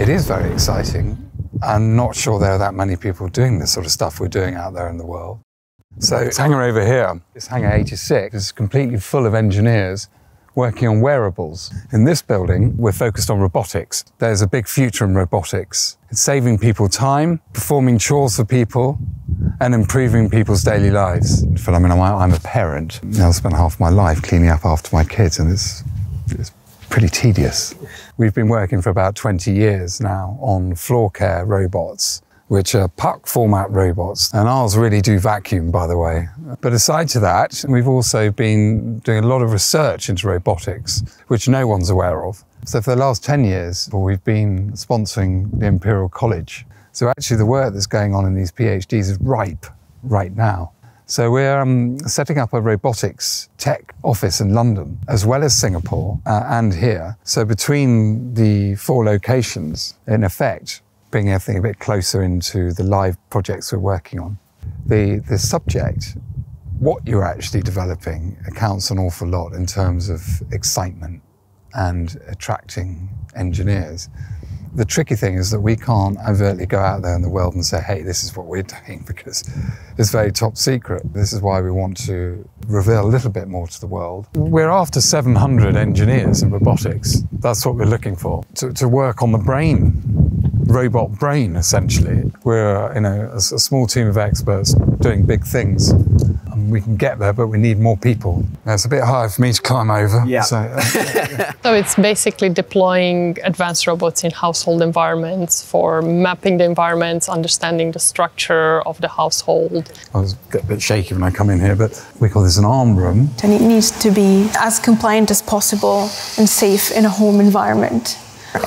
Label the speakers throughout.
Speaker 1: It is very exciting. I'm not sure there are that many people doing the sort of stuff we're doing out there in the world. So it's hangar over here. It's hangar 86. It's completely full of engineers working on wearables. In this building, we're focused on robotics. There's a big future in robotics. It's saving people time, performing chores for people, and improving people's daily lives. But I mean, I'm, I'm a parent. I've spent half my life cleaning up after my kids, and it's, it's pretty tedious. We've been working for about 20 years now on floor care robots which are puck format robots. And ours really do vacuum, by the way. But aside to that, we've also been doing a lot of research into robotics, which no one's aware of. So for the last 10 years, we've been sponsoring the Imperial College. So actually the work that's going on in these PhDs is ripe right now. So we're um, setting up a robotics tech office in London, as well as Singapore uh, and here. So between the four locations, in effect, bringing everything a bit closer into the live projects we're working on. The, the subject, what you're actually developing, accounts an awful lot in terms of excitement and attracting engineers. The tricky thing is that we can't overtly go out there in the world and say, hey, this is what we're doing because it's very top secret. This is why we want to reveal a little bit more to the world. We're after 700 engineers in robotics. That's what we're looking for, to, to work on the brain robot brain, essentially. We're you know, a, a small team of experts doing big things. And we can get there, but we need more people. It's a bit high for me to climb over.
Speaker 2: Yeah.
Speaker 1: So, uh,
Speaker 3: So it's basically deploying advanced robots in household environments for mapping the environments, understanding the structure of the household.
Speaker 1: I was get a bit shaky when I come in here, but we call this an arm room.
Speaker 4: and it needs to be as compliant as possible and safe in a home environment.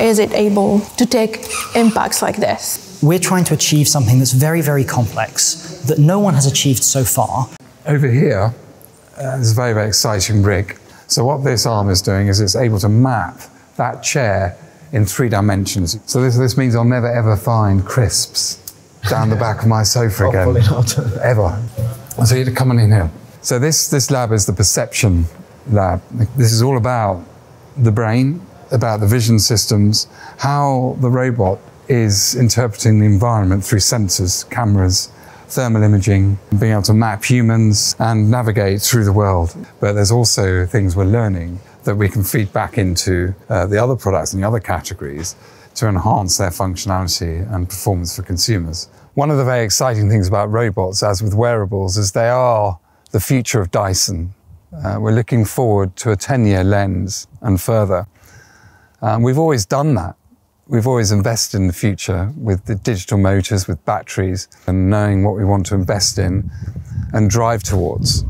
Speaker 4: Is it able to take impacts like this?
Speaker 2: We're trying to achieve something that's very, very complex that no one has achieved so far.
Speaker 1: Over here uh, is a very, very exciting rig. So what this arm is doing is it's able to map that chair in three dimensions. So this, this means I'll never ever find crisps down the back of my sofa again. Ever. So you're coming in here. So this, this lab is the perception lab. This is all about the brain, about the vision systems, how the robot is interpreting the environment through sensors, cameras, thermal imaging, being able to map humans and navigate through the world. But there's also things we're learning that we can feed back into uh, the other products and the other categories to enhance their functionality and performance for consumers. One of the very exciting things about robots, as with wearables, is they are the future of Dyson. Uh, we're looking forward to a 10 year lens and further. Um, we've always done that. We've always invested in the future with the digital motors, with batteries, and knowing what we want to invest in and drive towards.